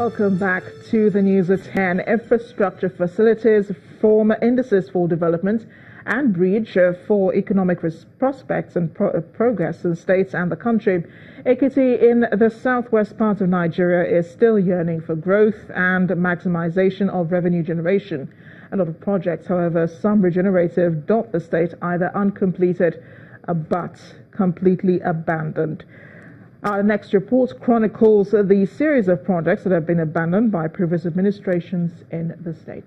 Welcome back to the news at 10. Infrastructure facilities form indices for development and bridge for economic prospects and pro progress in states and the country. Ekiti in the southwest part of Nigeria is still yearning for growth and maximization of revenue generation. A lot of projects, however, some regenerative, dot the state either uncompleted uh, but completely abandoned. Our next report chronicles the series of projects that have been abandoned by previous administrations in the state.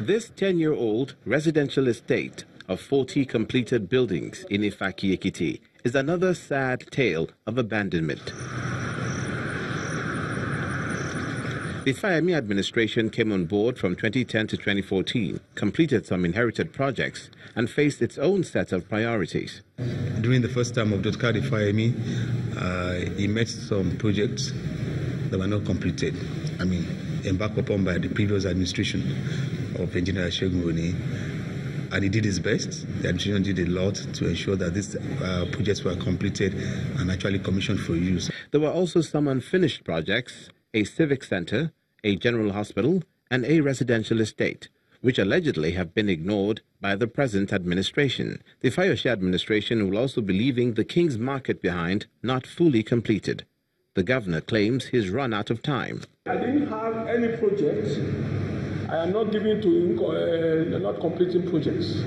This 10 year old residential estate of 40 completed buildings in Ifaki Ekiti is another sad tale of abandonment. The Fayemi administration came on board from 2010 to 2014, completed some inherited projects, and faced its own set of priorities. During the first term of Dr. Kayode Fayemi, uh, he met some projects that were not completed. I mean, embarked upon by the previous administration of Engineer Segun and he did his best. The administration did a lot to ensure that these uh, projects were completed and actually commissioned for use. There were also some unfinished projects a civic center, a general hospital, and a residential estate, which allegedly have been ignored by the present administration. The Fayose administration will also be leaving the King's Market behind, not fully completed. The governor claims he's run out of time. I didn't have any projects. I am not giving to uh, not completing projects.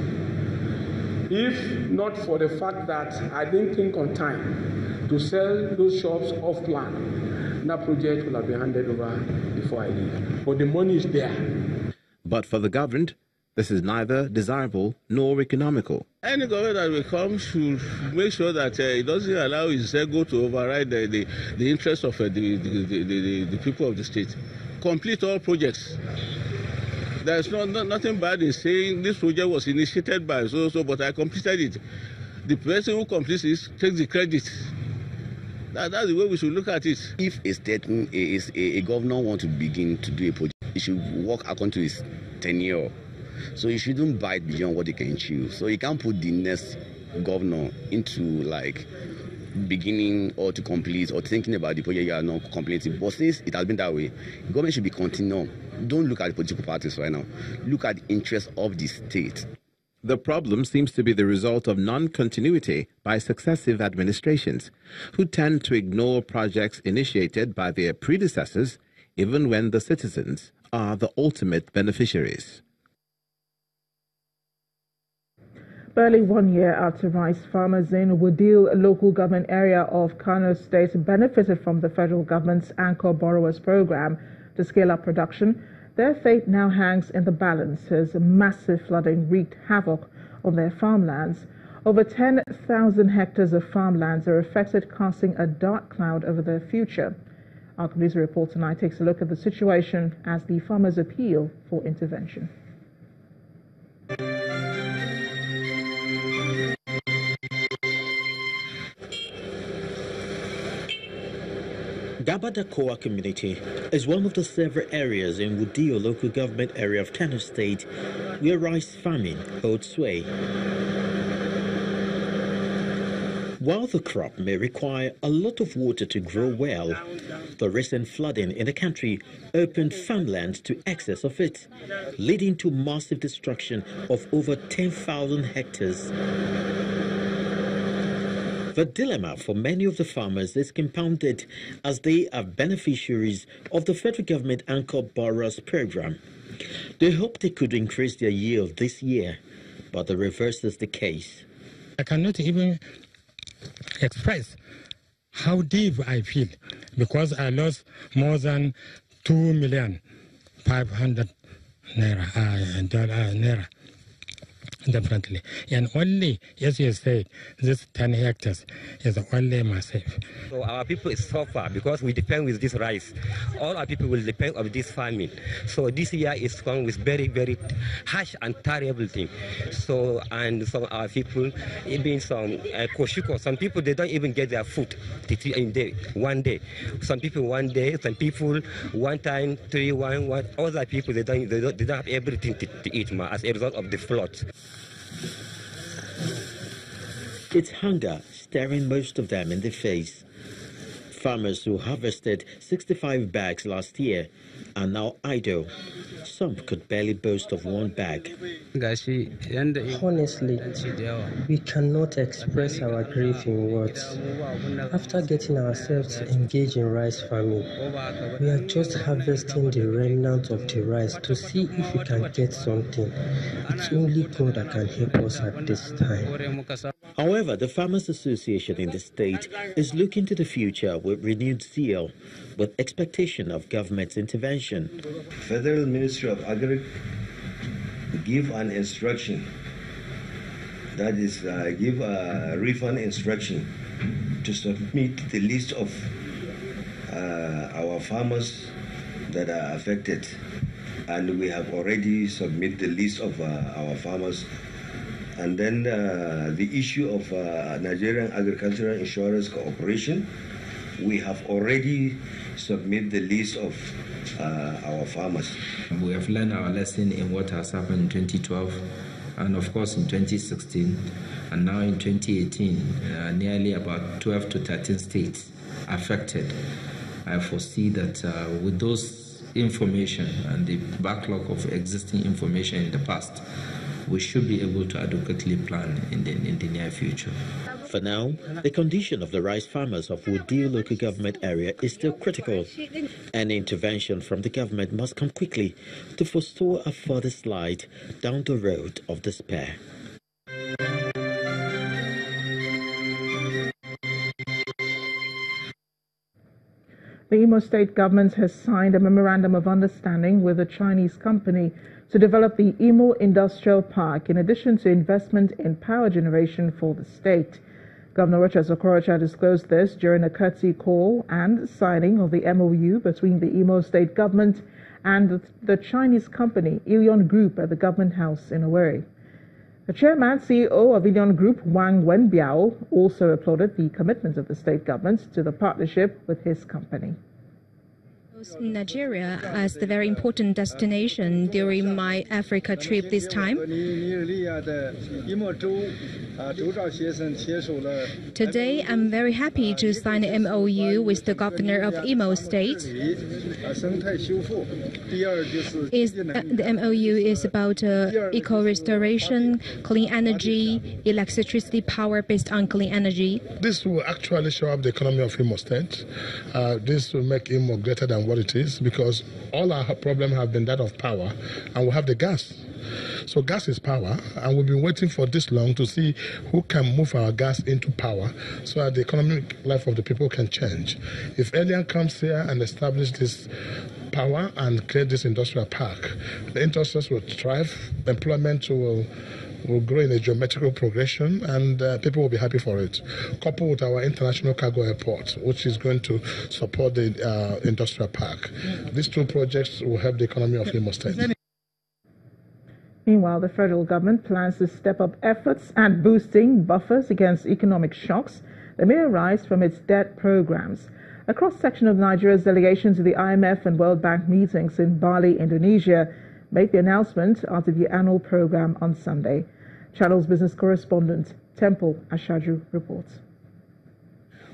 If not for the fact that I didn't think on time to sell those shops off plan, that project will have been handed over before I leave. But the money is there. But for the government, this is neither desirable nor economical. Any government that will come should make sure that uh, it doesn't allow its ego to override the, the, the interests of uh, the, the, the, the, people of the state. Complete all projects. There's no, no, nothing bad in saying this project was initiated by so so, but I completed it. The person who completes it takes the credit. That, that's the way we should look at it. If a state, is a, a governor want to begin to do a project, he should work according to his tenure. So he shouldn't bite beyond what he can chew. So he can't put the next governor into like beginning or to complete or thinking about the project you are not completing. But since it has been that way, government should be continuing. Don't look at the political parties right now. Look at the interests of the state. The problem seems to be the result of non continuity by successive administrations, who tend to ignore projects initiated by their predecessors, even when the citizens are the ultimate beneficiaries. Barely one year after rice farmers in Wudil, local government area of Kano State, benefited from the federal government's Anchor Borrowers Program to scale up production, their fate now hangs in the balance as massive flooding wreaked havoc on their farmlands. Over 10,000 hectares of farmlands are affected, casting a dark cloud over their future. Our producer report tonight takes a look at the situation as the farmers appeal for intervention. Dabadakoa community is one of the several areas in Wudil local government area of Kano State where rice farming holds sway. While the crop may require a lot of water to grow well, the recent flooding in the country opened farmland to excess of it, leading to massive destruction of over 10,000 hectares. The dilemma for many of the farmers is compounded as they are beneficiaries of the federal government Anchor Borrowers program. They hope they could increase their yield this year, but the reverse is the case. I cannot even express how deep I feel because I lost more than two million five hundred naira, uh, dollar, naira definitely. And only, as you said, this 10 hectares is only massive. So our people suffer because we depend with this rice. All our people will depend on this farming. So this year is come with very, very harsh and terrible thing. So, and some our people, even some uh, koshiko, some people, they don't even get their food in day, one day. Some people one day, some people one time, three, one, one. Other people, they don't, they don't, they don't have everything to, to eat ma, as a result of the flood. It's hunger staring most of them in the face. Farmers who harvested 65 bags last year are now idle. Some could barely boast of one bag. Honestly, we cannot express our grief in words. After getting ourselves engaged in rice farming, we are just harvesting the remnants of the rice to see if we can get something. It's only God that can help us at this time. However, the Farmers Association in the state is looking to the future with renewed zeal, with expectation of government's intervention. Federal Ministry of Agriculture give an instruction that is uh, give a refund instruction to submit the list of uh, our farmers that are affected and we have already submitted the list of uh, our farmers and then uh, the issue of uh, Nigerian Agricultural Insurance Corporation we have already submitted the list of uh, our farmers. We have learned our lesson in what has happened in 2012 and of course in 2016 and now in 2018 uh, nearly about 12 to 13 states affected. I foresee that uh, with those information and the backlog of existing information in the past, we should be able to adequately plan in the, in the near future. For now, the condition of the rice farmers of Wudil local government area is still critical. Any intervention from the government must come quickly to forestall a further slide down the road of despair. The Imo State government has signed a memorandum of understanding with a Chinese company to develop the Imo Industrial Park in addition to investment in power generation for the state. Governor Rochas Okorocha disclosed this during a courtesy call and signing of the MOU between the Imo State government and the Chinese company Elion Group at the Government House in Owerri. The chairman CEO of Elion Group, Wang Wenbiao, also applauded the commitment of the state government to the partnership with his company. Nigeria as the very important destination during my Africa trip this time. Today, I'm very happy to sign an MOU with the governor of Imo State. Is, uh, the MOU is about uh, eco restoration, clean energy, electricity power based on clean energy. This will actually show up the economy of Imo State. Uh, this will make Imo greater than what it is because all our problems have been that of power, and we have the gas. So gas is power, and we've been waiting for this long to see who can move our gas into power so that the economic life of the people can change. If Elion comes here and establish this power and create this industrial park, the industries will thrive, employment will will grow in a geometrical progression and uh, people will be happy for it. Coupled with our international cargo airport, which is going to support the uh, industrial park. These two projects will help the economy of Imo State. Meanwhile, the federal government plans to step up efforts at boosting buffers against economic shocks that may arise from its debt programs. A cross section of Nigeria's delegation to the IMF and World Bank meetings in Bali, Indonesia, made the announcement after the annual program on Sunday. Channel's business correspondent Temple Ashaju reports.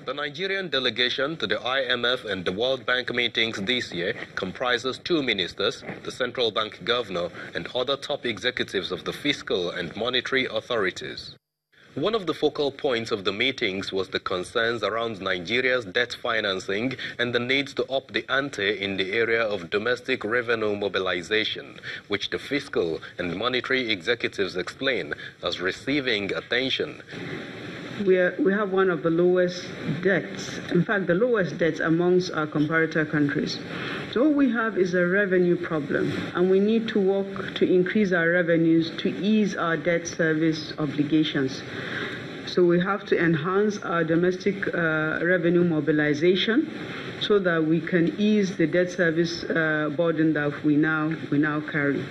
The Nigerian delegation to the IMF and the World Bank meetings this year comprises two ministers, the central bank governor, and other top executives of the fiscal and monetary authorities. One of the focal points of the meetings was the concerns around Nigeria's debt financing and the need to up the ante in the area of domestic revenue mobilization, which the fiscal and monetary executives explain as receiving attention we, are, we have one of the lowest debts, in fact, the lowest debts amongst our comparator countries. So, all we have is a revenue problem, and we need to work to increase our revenues to ease our debt service obligations. So, we have to enhance our domestic uh, revenue mobilization so that we can ease the debt service uh, burden that we now, we now carry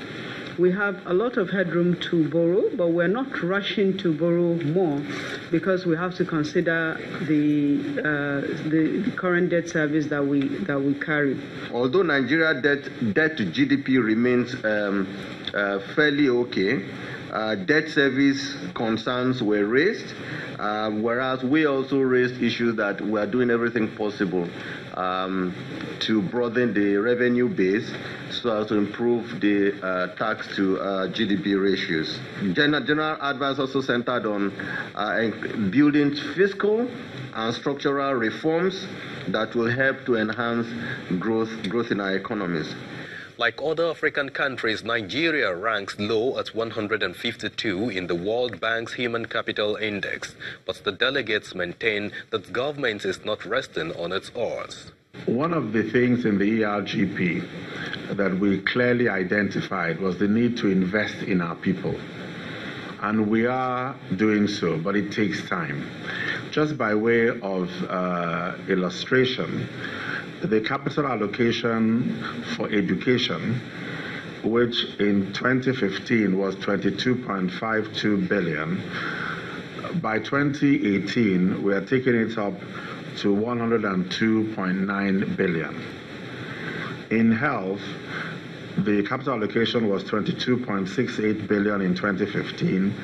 we have a lot of headroom to borrow, but we're not rushing to borrow more because we have to consider the, uh, the, current debt service that we, that we carry. Although Nigeria debt, debt to GDP remains um, uh, fairly okay, uh, debt service concerns were raised, um, whereas we also raised issues that we are doing everything possible um, to broaden the revenue base so as to improve the uh, tax to uh, GDP ratios. General, general advice also centered on uh, building fiscal and structural reforms that will help to enhance growth, growth in our economies. Like other African countries, Nigeria ranks low at 152 in the World Bank's Human Capital Index, but the delegates maintain that government is not resting on its oars. One of the things in the ERGP that we clearly identified was the need to invest in our people. And we are doing so, but it takes time. Just by way of uh, illustration, the capital allocation for education, which in 2015 was 22.52 billion, by 2018 we are taking it up to 102.9 billion. In health, the capital allocation was 22.68 billion in 2015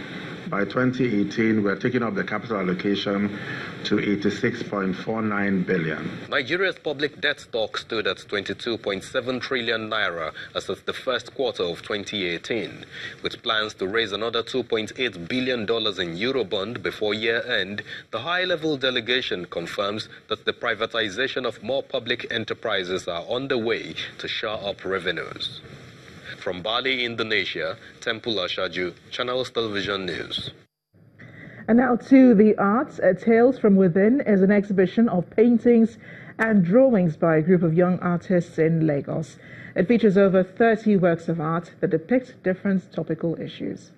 by 2018, we're taking up the capital allocation to 86.49 billion. Nigeria's public debt stock stood at 22.7 trillion naira as of the first quarter of 2018, with plans to raise another 2.8 billion dollars in eurobond before year end. The high-level delegation confirms that the privatization of more public enterprises are on the way to shore up revenues. From Bali, Indonesia, Temple Ashaju, Channels Television News. And now to the arts. Tales from Within is an exhibition of paintings and drawings by a group of young artists in Lagos. It features over 30 works of art that depict different topical issues.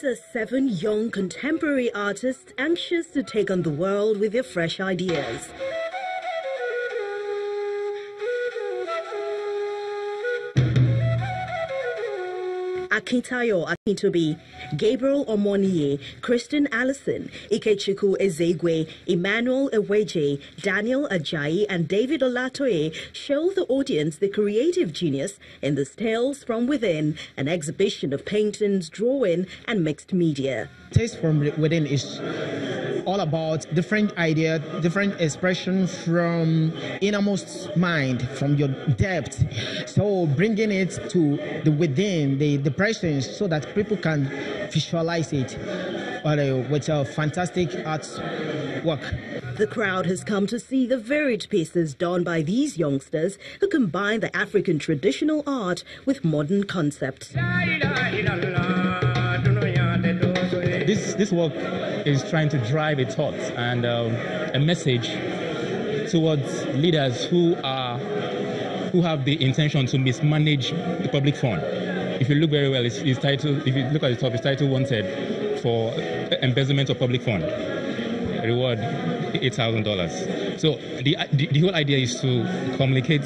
These are seven young contemporary artists anxious to take on the world with their fresh ideas. Akintayo Akintobi, Gabriel Omoniye, Kristen Allison, Ikechukwu Ezegwe, Emmanuel Eweje, Daniel Ajayi, and David Olatoye show the audience the creative genius in this Tales from Within, an exhibition of paintings, drawing, and mixed media. Tales from Within is all about different idea, different expression from innermost mind, from your depth. So bringing it to the within, the, the presence, so that people can visualize it uh, with a fantastic art work. The crowd has come to see the varied pieces done by these youngsters who combine the African traditional art with modern concepts. This, this work is trying to drive a thought and um, a message towards leaders who are who have the intention to mismanage the public fund. If you look very well, it's, it's titled. If you look at the top, it's titled "Wanted" for embezzlement of public fund. Reward eight thousand dollars. So the, the the whole idea is to communicate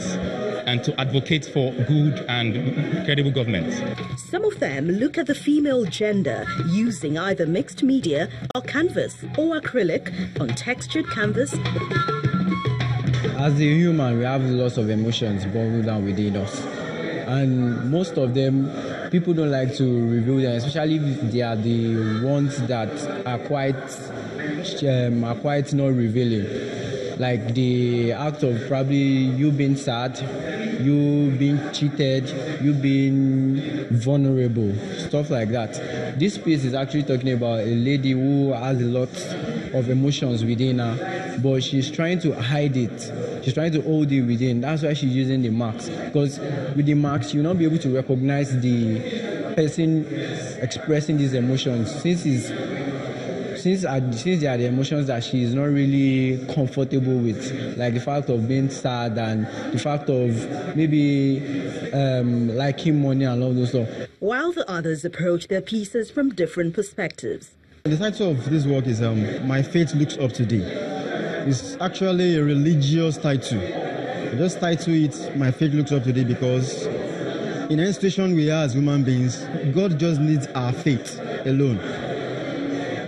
and to advocate for good and credible government. Some of them look at the female gender using either mixed media or canvas or acrylic on textured canvas. As a human, we have lots of emotions boiled down within us. And most of them, people don't like to reveal them, especially if they are the ones that are quite, um, are quite not revealing like the act of probably you being sad, you being cheated, you being vulnerable, stuff like that. This piece is actually talking about a lady who has a lot of emotions within her, but she's trying to hide it. She's trying to hold it within. That's why she's using the marks. Because with the marks, you'll not be able to recognize the person expressing these emotions. Since it's since since there are the emotions that she is not really comfortable with, like the fact of being sad and the fact of maybe um, liking money and all those stuff. While the others approach their pieces from different perspectives. The title of this work is um, My Faith Looks Up Today. It's actually a religious title. I just title it My Faith Looks Up Today because in any situation we are as human beings, God just needs our faith alone.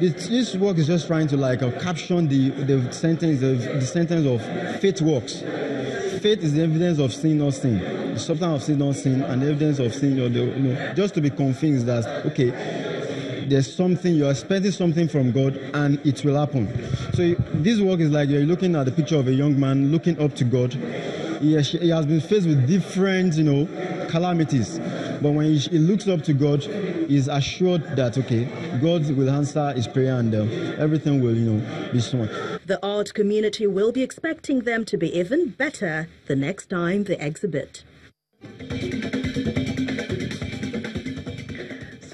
This, this work is just trying to like uh, caption the the sentence of the sentence of faith works. Faith is the evidence of sin or sin, the substance of sin or sin, and the evidence of sin. Or the, you know, just to be convinced that okay, there's something you're expecting something from God, and it will happen. So this work is like you're looking at the picture of a young man looking up to God. He has, he has been faced with different, you know, calamities. But when he, looks up to God, he's assured that, okay, God will answer his prayer and uh, everything will, you know, be smooth. The art community will be expecting them to be even better the next time they exhibit.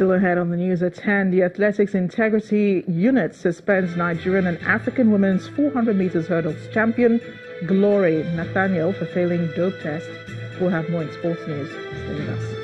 Still ahead on the news at 10, the Athletics Integrity Unit suspends Nigerian and African women's 400 meters hurdles champion Glory Nathaniel for failing dope test. We'll have more in sports news. Stay with us.